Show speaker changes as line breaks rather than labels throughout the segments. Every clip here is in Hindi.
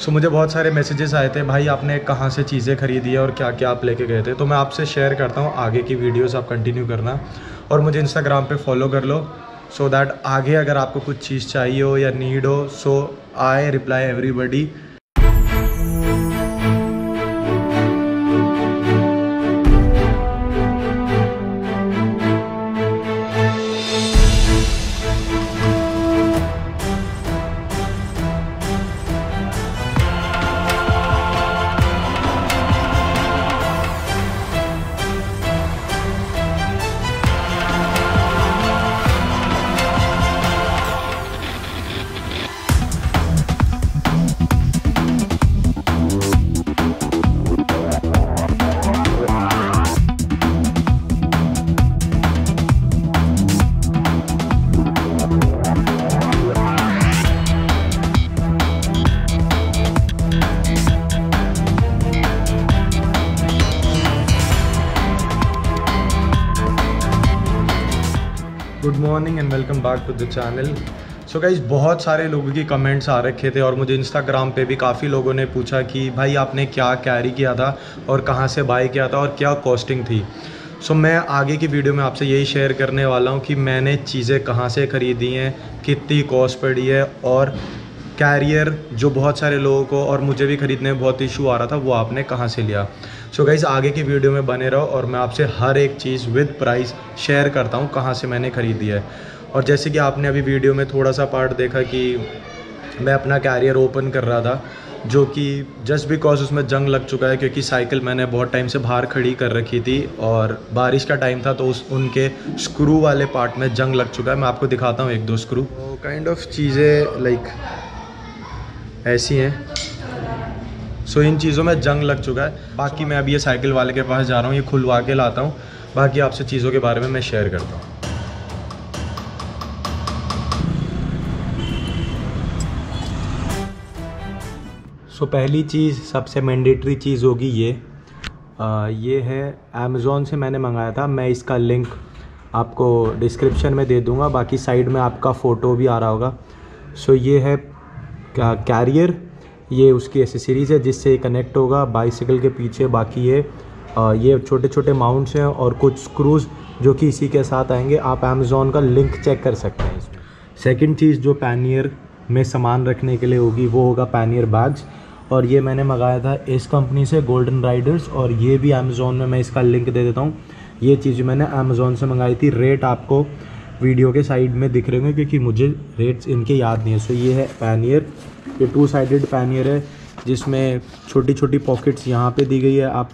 सो मुझे बहुत सारे मैसेजेस आए थे, भाई, आपने कहाँ से चीज़ें खरीदी है और क्या क्या आप लेके गए थे? तो मैं आपसे शेयर करता हूँ आगे की वीडियोस आप कंटिन्यू करना और मुझे इंस्टाग्राम पे फॉलो कर लो सो so दैट आगे अगर आपको कुछ चीज़ चाहिए हो या नीड हो so I reply everybody morning and welcome back to the channel so guys बहुत सारे लोगों की कमेंट्स आ रखे थे और मुझे इंस्टाग्राम पे भी काफ़ी लोगों ने पूछा कि भाई आपने क्या कैरी किया था और कहाँ से बाई किया था और क्या कॉस्टिंग थी? सो so, मैं आगे की वीडियो में आपसे यही शेयर करने वाला हूँ कि मैंने चीज़ें कहाँ से ख़रीदी हैं कितनी कॉस्ट पड़ी है और कैरियर जो बहुत सारे लोगों को और मुझे भी ख़रीदने में बहुत इशू आ रहा था वो आपने कहाँ से लिया? सो गाइज़ आगे की वीडियो में बने रहो और मैं आपसे हर एक चीज़ विद प्राइस शेयर करता हूँ, कहाँ से मैंने ख़रीदी है। और जैसे कि आपने अभी वीडियो में थोड़ा सा पार्ट देखा कि मैं अपना कैरियर ओपन कर रहा था, जो कि जस्ट बिकॉज़ उसमें जंग लग चुका है, क्योंकि साइकिल मैंने बहुत टाइम से बाहर खड़ी कर रखी थी और बारिश का टाइम था तो उस, उनके स्क्रू वाले पार्ट में जंग लग चुका है। मैं आपको दिखाता हूँ एक दो स्क्रू काइंड ऑफ़ चीज़ें लाइक ऐसी हैं। सो इन चीज़ों में जंग लग चुका है। बाकी मैं अभी ये साइकिल वाले के पास जा रहा हूँ ये खुलवा के लाता हूँ। बाकी आपसे चीज़ों के बारे में मैं शेयर करता हूँ। सो so, पहली चीज़ सबसे मैंडेटरी चीज़ होगी ये। आ, ये है अमेज़ोन से मैंने मंगाया था। मैं इसका लिंक आपको डिस्क्रिप्शन में दे दूँगा। बाकी साइड में आपका फ़ोटो भी आ रहा होगा। सो so, ये है कैरियर ये उसकी एसेसरीज़ है जिससे ये कनेक्ट होगा। बाइसिकल के पीछे बाकी ये ये छोटे छोटे माउंट्स हैं और कुछ स्क्रूज़ जो कि इसी के साथ आएँगे। आप अमेज़ोन का लिंक चेक कर सकते हैं इसमें। सेकेंड चीज़ जो पैनियर में सामान रखने के लिए होगी, वो होगा पैनियर बैग्स और ये मैंने मंगाया था इस कंपनी से गोल्डन राइडर्स और ये भी अमेज़ोन में मैं इसका लिंक दे देता हूँ। ये चीज़ मैंने अमेज़ोन से मंगाई थी रेट आपको वीडियो के साइड में दिख रहे होंगे, क्योंकि मुझे रेट्स इनके याद नहीं है। सो ये है पैनियर ये टू साइडेड पैनियर है जिसमें छोटी छोटी पॉकेट्स यहाँ पे दी गई है। आप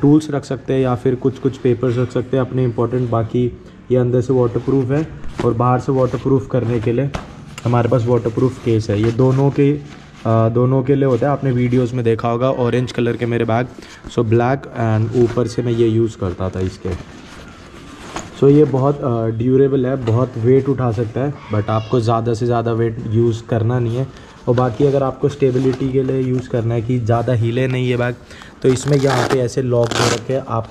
टूल्स रख सकते हैं या फिर कुछ कुछ पेपर्स रख सकते हैं अपने इंपॉर्टेंट बाकी ये अंदर से वाटरप्रूफ है और बाहर से वाटरप्रूफ करने के लिए हमारे पास वाटरप्रूफ केस है। ये दोनों के आ, दोनों के लिए होता है। आपने वीडियोस में देखा होगा ऑरेंज कलर के मेरे बैग सो ब्लैक एंड ऊपर से मैं ये यूज़ करता था इसके। सो so, ये बहुत ड्यूरेबल है बहुत वेट उठा सकता है बट आपको ज़्यादा से ज़्यादा वेट यूज़ करना नहीं है। और बाकी अगर आपको स्टेबिलिटी के लिए यूज़ करना है कि ज़्यादा हिले नहीं है बैग तो इसमें यहाँ पे ऐसे लॉक दे रखे आप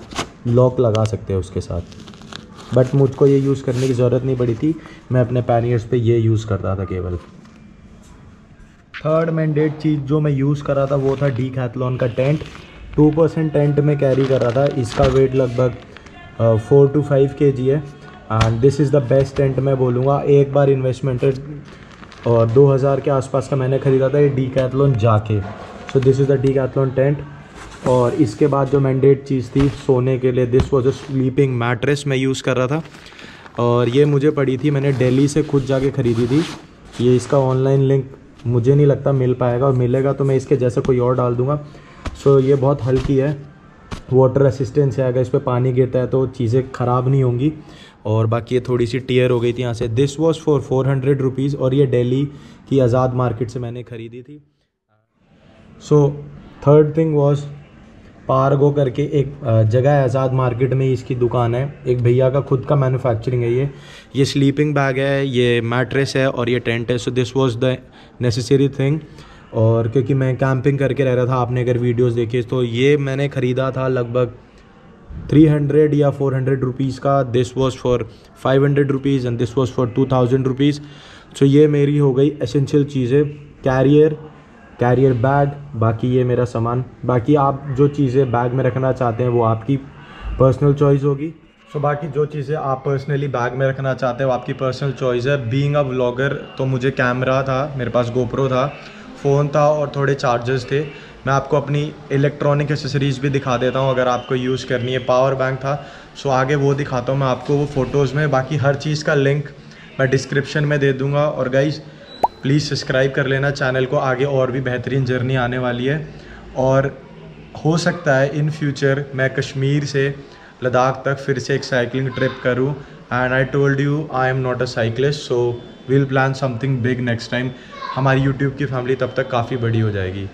लॉक लगा सकते हैं उसके साथ। बट मुझको ये यूज़ करने की ज़रूरत नहीं पड़ी थी, मैं अपने पैनियर्स पे ये यूज़ करता था केवल। थर्ड मैंडेट चीज़ जो मैं यूज़ कर था, वो था डी कैथलॉन का टेंट टू परसेंट टेंट में कैरी कर रहा था, इसका वेट लगभग four to five K G है। And this is the best tent मैं बोलूँगा। एक बार इन्वेस्टमेंट और 2000 के आसपास का मैंने ख़रीदा था ये डी कैथलोन जाके। So this is the Decathlon tent और इसके बाद जो मैंडेट चीज़ थी सोने के लिए this was a sleeping mattress मैं यूज़ कर रहा था। और ये मुझे पड़ी थी, मैंने दिल्ली से खुद जाके ख़रीदी थी। ये इसका ऑनलाइन लिंक मुझे नहीं लगता मिल पाएगा। और मिलेगा तो मैं इसके जैसे कोई और डाल दूँगा। सो ये बहुत हल्की है। वाटर असिस्टेंस है, अगर इस पर पानी गिरता है तो चीज़ें ख़राब नहीं होंगी। और बाकी ये थोड़ी सी टीयर हो गई थी यहाँ से। This was for four hundred rupees और ये डेली की आज़ाद मार्केट से मैंने ख़रीदी थी। सो थर्ड थिंग वॉज़ पारगो करके एक जगह है आज़ाद मार्केट में इसकी दुकान है। एक भैया का खुद का मैन्युफैक्चरिंग है ये। ये स्लीपिंग बैग है, ये मैट्रेस है और ये टेंट है। So this was the necessary thing और क्योंकि मैं कैंपिंग करके रह रहा था आपने अगर वीडियोस देखे तो ये मैंने ख़रीदा था लगभग 300 या 400 हंड्रेड रुपीज़ का। This was for 500 hundred rupees and this was for 2000 thousand rupees so ये मेरी हो गई एसेंशियल चीज़ें। कैरियर कैरियर बैग बाकी ये मेरा सामान। बाकी आप जो चीज़ें बैग में रखना चाहते हैं वो आपकी पर्सनल चॉइस होगी। सो so, बाकी जो चीज़ें आप पर्सनली बैग में रखना चाहते हैं आपकी पर्सनल चॉइस है। बीइंग अ व्लॉगर तो मुझे कैमरा था मेरे पास गोप्रो था। फ़ोन था और थोड़े चार्जर्स थे। मैं आपको अपनी इलेक्ट्रॉनिक एसेसरीज़ भी दिखा देता हूँ अगर आपको यूज़ करनी है। पावर बैंक था। सो आगे वो दिखाता हूँ मैं आपको वो फ़ोटोज़ में। बाकी हर चीज़ का लिंक मैं डिस्क्रिप्शन में दे दूँगा। और गाइज़ प्लीज़ सब्सक्राइब कर लेना चैनल को। आगे और भी बेहतरीन जर्नी आने वाली है। और हो सकता है इन फ्यूचर मैं कश्मीर से लद्दाख तक फिर से एक साइकिलिंग ट्रिप करूँ। And I told you I am not a cyclist so we'll plan something big next time हमारी यूट्यूब की फैमिली तब तक काफ़ी बड़ी हो जाएगी।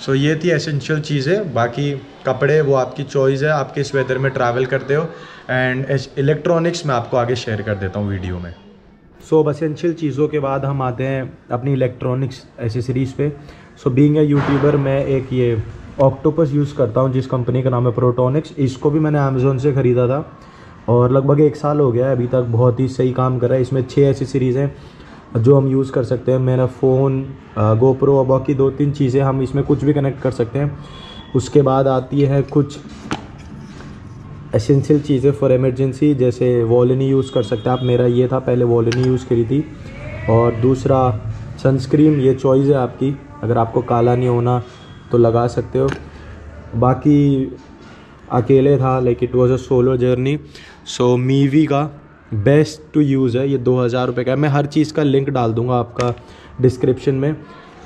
सो so, ये थी एसेंशियल चीज़ें। बाकी कपड़े वो आपकी चॉइस है। आप किस वेदर में ट्रैवल करते हो। एंड इलेक्ट्रॉनिक्स मैं आपको आगे शेयर कर देता हूँ वीडियो में। सो so, एसेंशियल चीज़ों के बाद हम आते हैं अपनी इलेक्ट्रॉनिक्स एसेसरीज़ पे। सो बीइंग ए यूट्यूबर मैं एक ये ऑक्टोपस यूज़ करता हूँ जिस कंपनी का नाम है प्रोटोनिक्स इसको भी मैंने अमेज़ोन से ख़रीदा था। और लगभग एक साल हो गया है अभी तक बहुत ही सही काम कर रहा है। इसमें छः ऐसी सीरीज़ हैं। जो हम यूज़ कर सकते हैं, मेरा फ़ोन गोप्रो और बाकी दो तीन चीज़ें हम इसमें कुछ भी कनेक्ट कर सकते हैं। उसके बाद आती है कुछ एसेंशियल चीज़ें फॉर एमरजेंसी जैसे वॉलिनी यूज़ कर सकते हैं आप। मेरा ये था, पहले वॉलिनी यूज़ करी थी। और दूसरा सनस्क्रीन ये चॉइस है आपकी। अगर आपको काला नहीं होना तो लगा सकते हो। बाकी अकेले था like it was a solo journey so Mivi का बेस्ट टू यूज़ है ये दो हज़ार रुपये का है। मैं हर चीज़ का लिंक डाल दूँगा आपका डिस्क्रिप्शन में।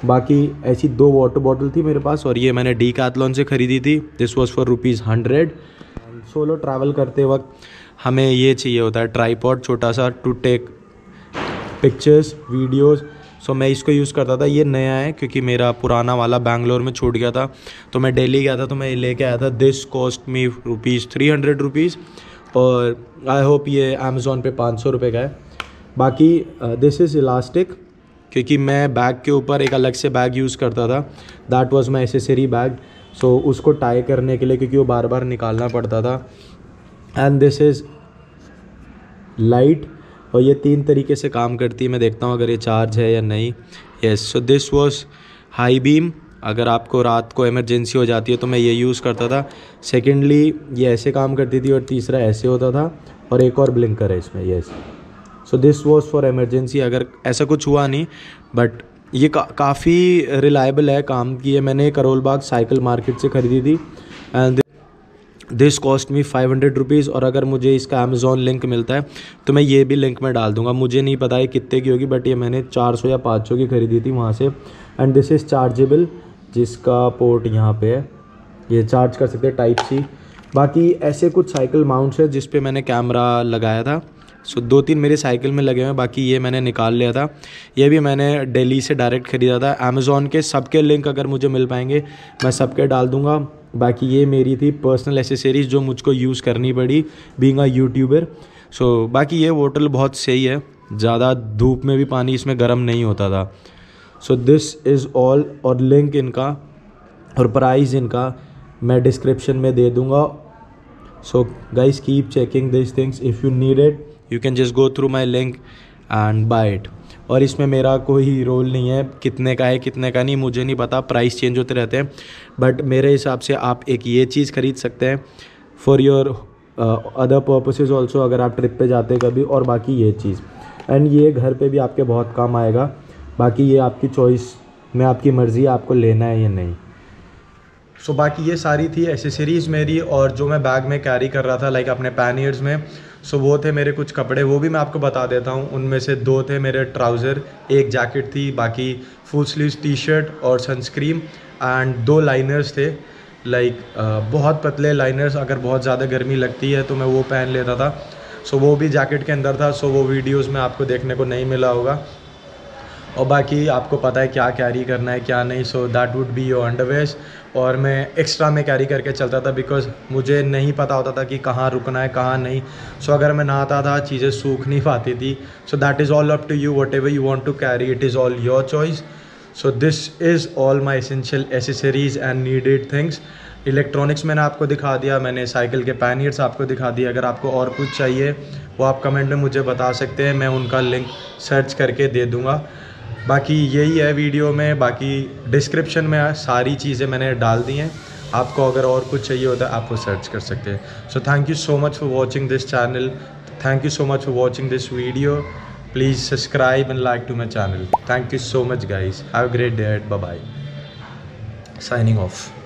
बाकी ऐसी दो वाटर बॉटल थी मेरे पास और ये मैंने डी कैथलॉन से ख़रीदी थी। This was for rupees hundred solo travel करते वक्त हमें ये चाहिए होता है ट्राईपॉड छोटा सा to take pictures videos so so, मैं इसको यूज़ करता था। ये नया है क्योंकि मेरा पुराना वाला बैंगलोर में छूट गया था। तो मैं दिल्ली गया था तो मैं लेके आया था। This cost me rupees three hundred rupees और आई होप ये अमेज़ोन पे पाँच सौ रुपये का है। बाकी दिस इज़ इलास्टिक क्योंकि मैं बैग के ऊपर एक अलग से बैग यूज़ करता था। That was my accessory bag so उसको टाई करने के लिए, क्योंकि वो बार बार निकालना पड़ता था। एंड दिस इज़ लाइट और ये तीन तरीके से काम करती है। मैं देखता हूँ अगर ये चार्ज है या नहीं। Yes so this was high beam अगर आपको रात को इमरजेंसी हो जाती है तो मैं ये यूज़ करता था। सेकेंडली ये ऐसे काम करती थी और तीसरा ऐसे होता था और एक और ब्लिंकर है इसमें yes so this was for emergency अगर ऐसा कुछ हुआ नहीं बट ये का, काफ़ी रिलायबल है काम की। है मैंने करोल बाग साइकिल मार्केट से ख़रीदी थी and this cost me five hundred rupees और अगर मुझे इसका अमेज़ोन लिंक मिलता है तो मैं ये भी लिंक में डाल दूँगा। मुझे नहीं पता है कितने की होगी बट ये मैंने चार सौ या पाँच सौ की ख़रीदी थी वहाँ से। एंड दिस इज़ चार्जेबल जिसका पोर्ट यहाँ पे है। ये चार्ज कर सकते हैं टाइप सी बाकी ऐसे कुछ साइकिल माउंट्स है जिस पे मैंने कैमरा लगाया था। सो दो तीन मेरे साइकिल में लगे हुए हैं, बाकी ये मैंने निकाल लिया था। ये भी मैंने दिल्ली से डायरेक्ट ख़रीदा था। अमेज़ोन के सबके लिंक अगर मुझे मिल पाएँगे, मैं सबके डाल दूँगा। बाकी ये मेरी थी पर्सनल एसेसरीज़ जो मुझको यूज़ करनी पड़ी बींग अ यूट्यूबर सो बाकी ये बोटल बहुत सही है। ज़्यादा धूप में भी पानी इसमें गर्म नहीं होता था। सो दिस इज़ ऑल और लिंक इनका और प्राइस इनका मैं डिस्क्रिप्शन में दे दूँगा। So guys keep checking this things if you need it you can just go through my link and buy it और इसमें मेरा कोई रोल नहीं है। कितने का है, कितने का नहीं, मुझे नहीं पता। प्राइस चेंज होते रहते हैं। बट मेरे हिसाब से आप एक ये चीज़ ख़रीद सकते हैं। For your other purposes also अगर आप ट्रिप पे जाते कभी, और बाकी ये चीज़। एंड ये घर पे भी आपके बहुत काम आएगा। बाकी ये आपकी चॉइस में आपकी मर्ज़ी आपको लेना है या नहीं। सो so, बाकी ये सारी थी एसेसरीज़ मेरी और जो मैं बैग में कैरी कर रहा था लाइक अपने पैनियर्स में। सो so, वो थे मेरे कुछ कपड़े वो भी मैं आपको बता देता हूँ। उनमें से दो थे मेरे ट्राउज़र एक जैकेट थी बाकी फुल स्लीव टी शर्ट और सनस्क्रीन एंड दो लाइनर्स थे। लाइक like, बहुत पतले लाइनर्स अगर बहुत ज़्यादा गर्मी लगती है तो मैं वो पहन लेता था। सो so, वो भी जैकेट के अंदर था सो so, वो वीडियोज़ में आपको देखने को नहीं मिला होगा। और बाकी आपको पता है क्या कैरी करना है क्या नहीं so that would be your underwears और मैं एक्स्ट्रा में कैरी करके चलता था बिकॉज़ मुझे नहीं पता होता था कि कहाँ रुकना है कहाँ नहीं. सो so, अगर मैं नहाता था चीज़ें सूख नहीं पाती थी. So that is all up to you whatever you want to carry it is all your choice so this is all my essential accessories and needed things electronics मैंने आपको दिखा दिया मैंने साइकिल के पैनियर्स आपको दिखा दिए. अगर आपको और कुछ चाहिए वो आप कमेंट में मुझे बता सकते हैं मैं उनका लिंक सर्च करके दे दूँगा. बाकी यही है वीडियो में, बाकी डिस्क्रिप्शन में सारी चीज़ें मैंने डाल दी हैं। आपको अगर और कुछ चाहिए होता है, आप वो सर्च कर सकते हैं। So thank you so much for watching this channel thank you so much for watching this video please subscribe and like to my channel thank you so much guys have great day bye bye signing off.